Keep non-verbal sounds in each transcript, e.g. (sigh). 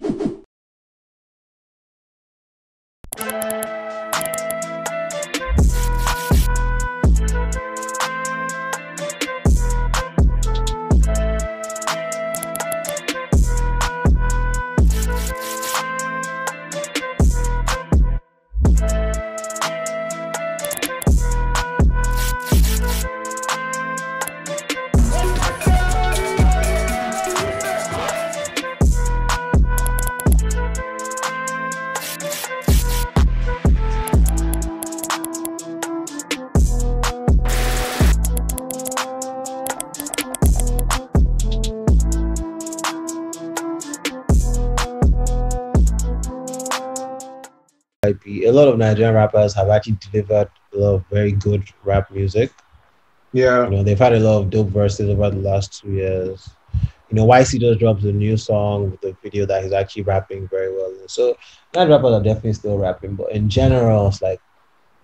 you IP. A lot of Nigerian rappers have actually delivered a lot of very good rap music. Yeah. You know, they've had a lot of dope verses over the last two years. You know, Ycee just dropped a new song with a video that he's actually rapping very well. So Nigerian rappers are definitely still rapping, but in general, it's like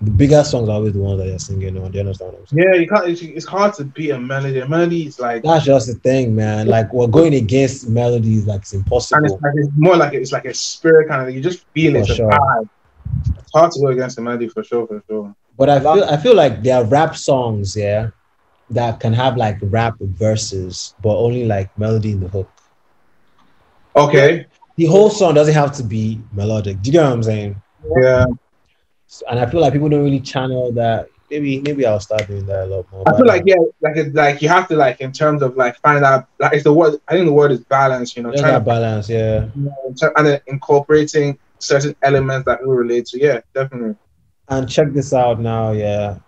the bigger songs are always the ones that they're singing on. Do you understand what I'm saying? Yeah, you can't. It's, it's hard to beat a melody. A melody is like, That's just the thing, man. Like we're going against melodies, like it's and it's, impossible. like, it's more like it's like a spirit kind of. thing. You just feel it. For sure. Vibe. It's hard to go against a melody for sure, for sure. But I feel I feel like there are rap songs, yeah, that can have like rap verses, but only like melody in the hook. Okay. The whole song doesn't have to be melodic. Do you get what I'm saying? Yeah. And I feel like people don't really channel that. Maybe maybe I'll start doing that a lot more. I feel like yeah, like it's like you have to like in terms of like find out like it's the word. I think the word is balance. You know, there's trying that to balance, yeah. and then incorporating certain elements that people relate to. Yeah, definitely. And check this out now, yeah.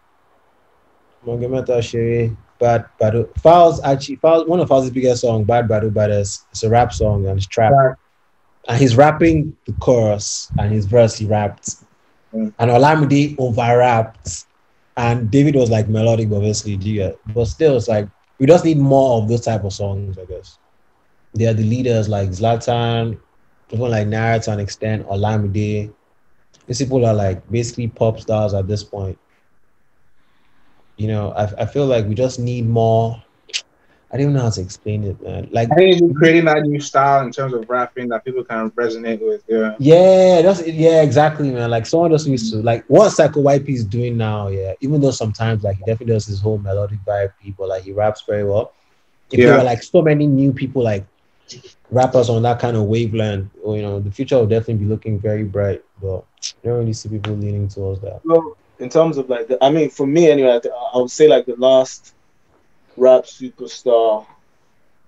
Mongemeta Shere, Bad Badu. Falz actually Falz one of Falz' biggest song, Bahd Baddo Baddest. It's a rap song and it's trap. Right. And he's rapping the chorus and his verse he rapped. Mm. And Olamide over rapped. And David was like melodic, obviously, do you get? But still, it's like we just need more of those type of songs, I guess. They are the leaders like Zlatan, people like Naira to an extent, Olamide. These people are like basically pop stars at this point. You know, I, I feel like we just need more. I don't even know how to explain it, man. Like, I think it's creating that new style in terms of rapping that people can resonate with. Yeah. yeah, that's yeah, exactly, man. Like, someone just needs to like what Psycho YP is doing now. Yeah, even though sometimes like he definitely does his whole melodic vibe, people like he raps very well. If there were like so many new people like rappers on that kind of wavelength, or you know, the future will definitely be looking very bright. But I don't really see people leaning towards that. Well, in terms of like, the, I mean, for me anyway, I, I would say like the last rap superstar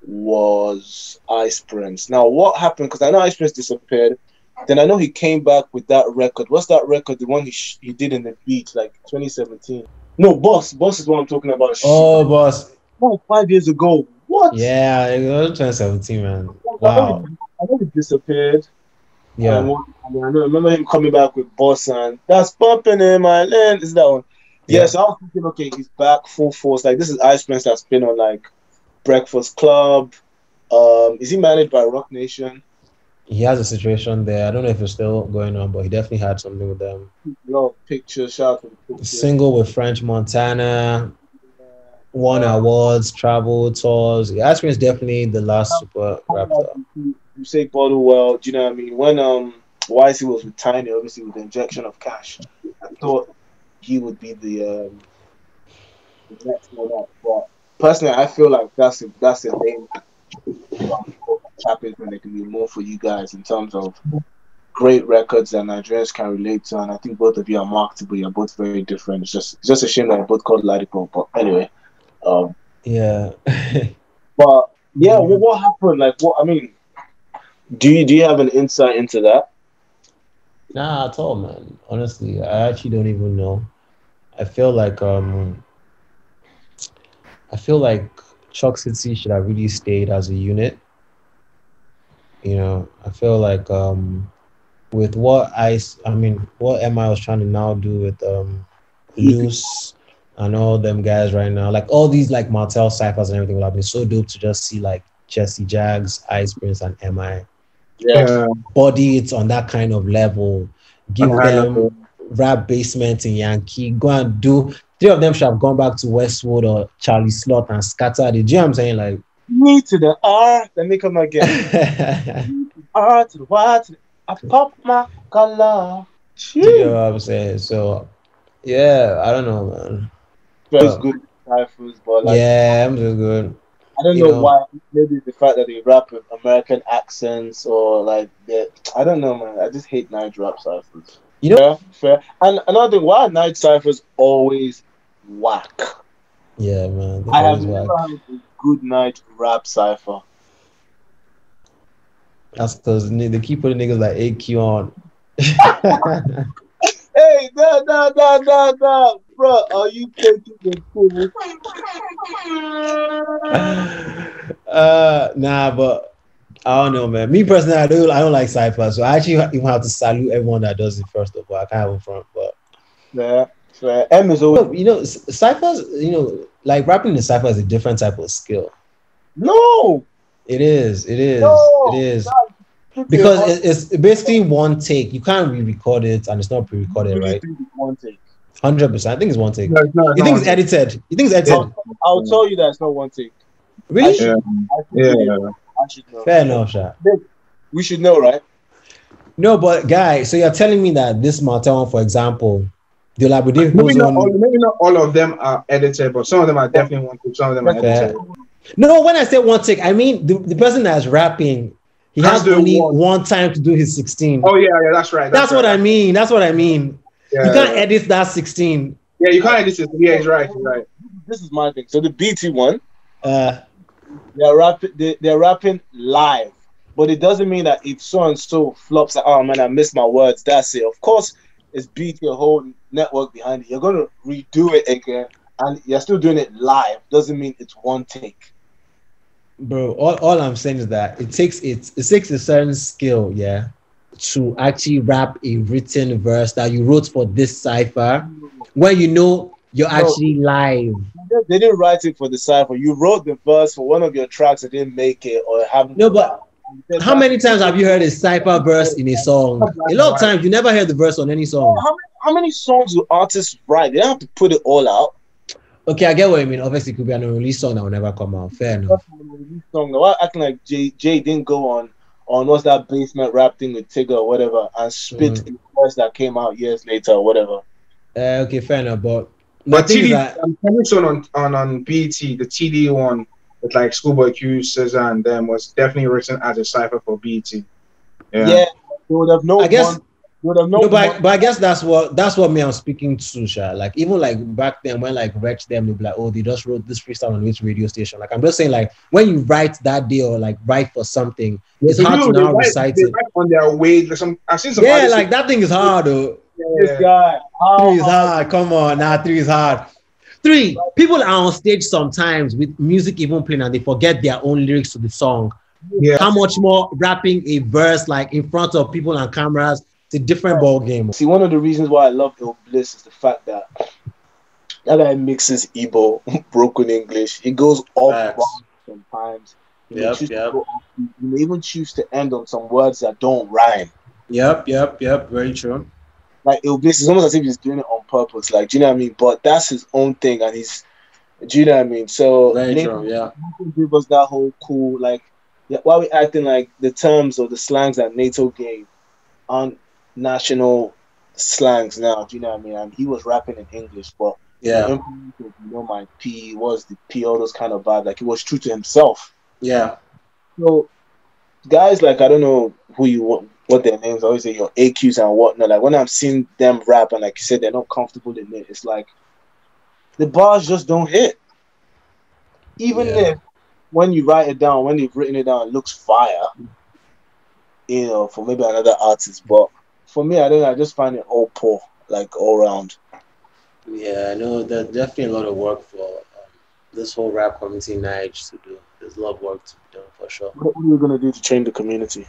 was Ice Prince. Now, what happened? Because I know Ice Prince disappeared. Then I know he came back with that record. What's that record? The one he sh- he did in the beat, like 2017. No, Boss. Boss is what I'm talking about. Oh, boss. Oh, five years ago. What? Yeah, it was 2017, man. Wow. I know he disappeared. Yeah. And I remember him coming back with Boss and that's bumping in my land. Is that one? Yeah. Yeah. so I was thinking, okay, he's back full force. Like this is Ice Prince that's been on like Breakfast Club. Um, is he managed by Roc Nation? He has a situation there. I don't know if it's still going on, but he definitely had something with them. A lot of pictures, shout out to the pictures. Single with French Montana, won awards, travel tours. Yeah, Ice Prince definitely the last super rapper. You say bottle well, do you know what I mean? When um Ycee was with Tinny, obviously with the injection of cash, I thought he would be the um the next one up. But personally, I feel like that's a, that's a name happens when they can be more for you guys in terms of great records that Nigerians can relate to, and I think both of you are marketable. You're both very different. It's just it's just a shame that you're both called Ladipo. But anyway, um, Yeah. (laughs) but yeah, what, what happened? Like, what I mean, do you do you have an insight into that? nah, at all, man. Honestly, I actually don't even know. I feel like um I feel like Choc City should have really stayed as a unit. You know, I feel like um with what I, I mean what MI was trying to now do with um Loose and all them guys right now, like all these like Martell ciphers and everything would have been so dope to just see like Jesse Jags, Ice Prince, and MI Yeah. body it on that kind of level. Give a them rap basement in Yankee. Go and do three of them should have gone back to Westwood or Charlie Sloth and scattered it. Do you know what I'm saying? Like Me to the R, let me come again. (laughs) R to the Y to the I pop my collar. Do you know what I'm saying? So, yeah, I don't know, man. Good ciphers, but like yeah, I'm just good. I don't you know, know. why. Maybe the fact that they rap with American accents or like that. I don't know, man. I just hate night rap ciphers. You know? Fair, fair. And another thing, why are night ciphers always whack? Yeah, man. I have always never whack. had a good night rap cipher. That's because they keep putting niggas like AQ on. (laughs) Hey, nah, nah, nah, nah, nah, bro. Are you taking the fool? (laughs) uh, nah, but I don't know, man. Me personally, I don't, I don't like cypher, so I actually even have to salute everyone that does it first of all. I can't have in front, but Fair, fair. M is always you know, ciphers, you know, like rapping in cipher is a different type of skill. no. It is, it is, No, it is. Because uh, it, it's basically one take. You can't re-record it, and it's not pre-recorded, right? One thing. Hundred percent. I think it's one take. No, it's not, You no, think it's edited? You think it's edited? I'll tell you that it's not one take. Really? Yeah, I should yeah. know. I should know. Fair enough, Sha. We should know, right? No, but guy, so you're telling me that this Martin one, for example, the Labrador Maybe goes not, on. all, maybe not all of them are edited, but some of them are definitely one take. some of them are Fair. edited. No, when I say one take, I mean the, the person that's rapping, he Has has to only one. one time to do his 16. Oh yeah, yeah, that's right. that's what right. I mean. That's what I mean. Yeah, You can't edit that 16. yeah, you can't edit it. Yeah, he's right. He's right. This is my thing. So the BET one, Uh, they're rapping. They, they're rapping live, but it doesn't mean that if so and so flops, like, oh man, I missed my words. That's it. Of course, it's BET a whole network behind it. You're gonna redo it again, and you're still doing it live. Doesn't mean it's one take. Bro, all, all I'm saying is that it takes it, it takes a certain skill, yeah, to actually rap a written verse that you wrote for this cipher when you know you're No. actually live. They didn't write it for the cipher. You wrote the verse for one of your tracks that didn't make it or haven't. No, but How many times have you heard a cipher verse in a song? A lot of times you never heard the verse on any song. How many, how many songs do artists write? They don't have to put it all out. Okay, I get what you mean. Obviously, it could be an unreleased song that will never come out. Fair enough. Song. Why acting like Jay Jay didn't go on on what's that basement rap thing with Tigger or whatever and spit Mm. a verse that came out years later or whatever. Uh, okay, fair enough. But my But thing is TD, that I'm telling on on on BET, the TDE one with like Schoolboy Q, SZA, and them was definitely written as a cipher for BET. Yeah, Yeah. they would have known. I guess- one, they would have known. no, but, I, but I guess that's what that's what me I'm speaking to, Sha. Like even like back then when like Rex them they'd be like, oh, they just wrote this freestyle on which radio station. Like I'm just saying, like when you write that day or like write for something, it's So hard to you- they now write- recite they it. write on their way. Like some, I've seen some. Yeah, like that thing is hard though. this yeah. guy. How Three is hard- hard. Come on, now three is hard. Three. People are on stage sometimes with music even playing and they forget their own lyrics to the song. Yeah. How much more rapping a verse like in front of people and cameras? It's a different ball game. See, one of the reasons why I love Il Bliss is the fact that that guy mixes Igbo, (laughs) broken English. He goes off sometimes. He Yep, yep. off- You may even choose to end on some words that don't rhyme. Yep, yep, yep. Very true. like it'll be it's almost as if he's doing it on purpose. Like, do you know what I mean? But that's his own thing, and he's, do you know what I mean? So Very true. Yeah. give us that whole cool like, yeah, why we acting like the terms or the slangs that Naeto gave on national slangs now? Do you know what I mean? And he was rapping in English, but Yeah. implement of, you know my P was the P, all those kind of vibe. Like he was true to himself. Yeah. So guys like I don't know who you want what their names are, always say your AQs and whatnot. Like when I'm seeing them rap and like you said they're not comfortable in it, it's like the bars just don't hit. Even Yeah. if when you write it down, when you've written it down, it looks fire. You know, for maybe another artist, but for me, I don't. I just find it all poor, like all round. Yeah, I know there's definitely a lot of work for um, this whole rap community in Niger to do. There's a lot of work to be done for sure. What are you gonna do to change the community?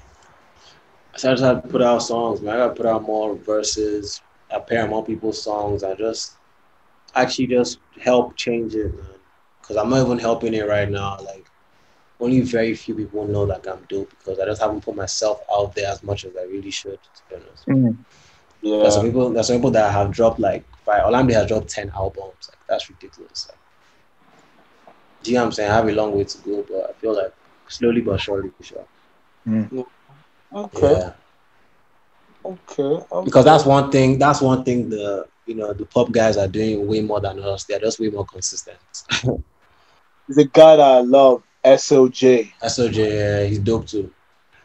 So I just have to put out songs, man. I gotta put out more verses, appear on more people's songs, I just actually just help change it, man. Cause I'm not even helping it right now. Like only very few people know that I'm dope because I just haven't put myself out there as much as I really should. To be honest, mm. there's some people. There's some people that have dropped like five. Olamide has dropped ten albums. Like that's ridiculous. Like, do you know what I'm saying? I have a long way to go, but I feel like slowly but surely, for sure. Mm. Okay. Yeah. Okay. okay. Because that's one thing. That's one thing. The you know the pop guys are doing way more than us. They're just way more consistent. (laughs) He's a guy that I love. SOJ. SOJ, yeah, he's dope too.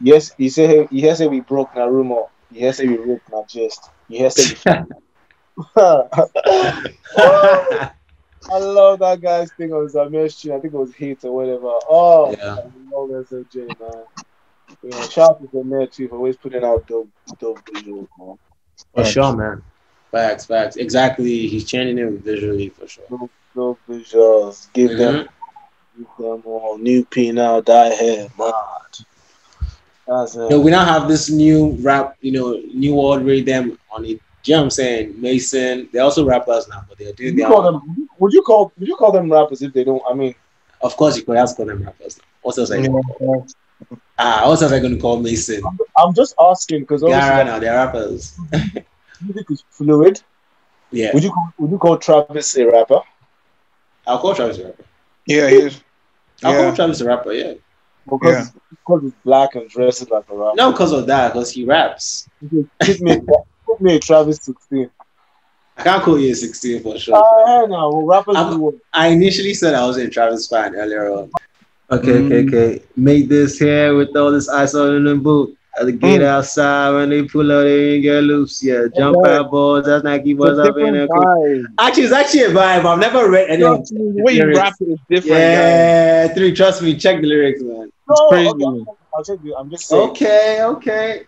Yes, he said he has said we broke na rumor. He has said we broke na gist. He has said we (laughs) (laughs) I love that guy's thing on Zamir Street. I think it was hate or whatever. Oh, Yeah. I love SOJ, man. Yeah, know, shout out to Zamir too for always putting out dope, dope visuals, man. For sure, man. Facts, facts. Exactly. He's changing it visually for sure. Dope, dope visuals. Give them, mm-hmm. Give them all. New P now, die here, mad. That's it. No, we now have this new rap, you know, new world rhythm on it. Do you know what I'm saying? Mason, they're also rappers now, but they're doing you their call own. them? Would you call? Would you call them rappers if they don't? I mean, Of course, you could ask call them rappers. What else are you Yeah. Ah, what else are you going to call Mason? I'm just asking because Yeah, obviously right now, they're rappers. (laughs) music is fluid. Yeah. Would you call, would you call Travis a rapper? I'll call Travis a rapper. Yeah, he is. I'll Yeah. call Travis a rapper, yeah. Because because he's black and dresses like a rapper. No, because of that, because he raps. Give me give me a Travis 16. I can't call you a 16 for sure. Ah, no, well, rappers I'm- do? I initially said I was a Travis fan earlier on. Okay, Mm. okay, okay. Make this here with all this ice on the boot. At the gate Mm. outside when they pull out, they ain't get loose. Yeah, jump Okay. out balls. That's Nike It's boys up in there. vibe. Actually, it's actually a vibe. I've never read any of Trust me, The way you rap it is different. guys. Yeah, three. Trust me. Check the lyrics, man. No, crazy. okay, I'll check you. I'm just saying. Okay, okay.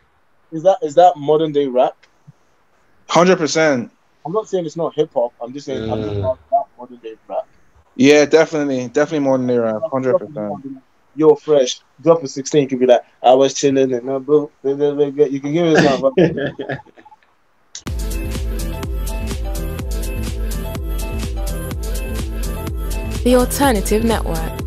Is that is that modern day rap? Hundred percent. I'm not saying it's not hip hop. I'm just saying I'm Mm. not that modern day rap. Yeah, definitely, definitely more than they rap. Hundred percent. You're fresh. Drop a 16. You could be like, I was chilling in a boot. You can give it some. (laughs) The Alternative Network.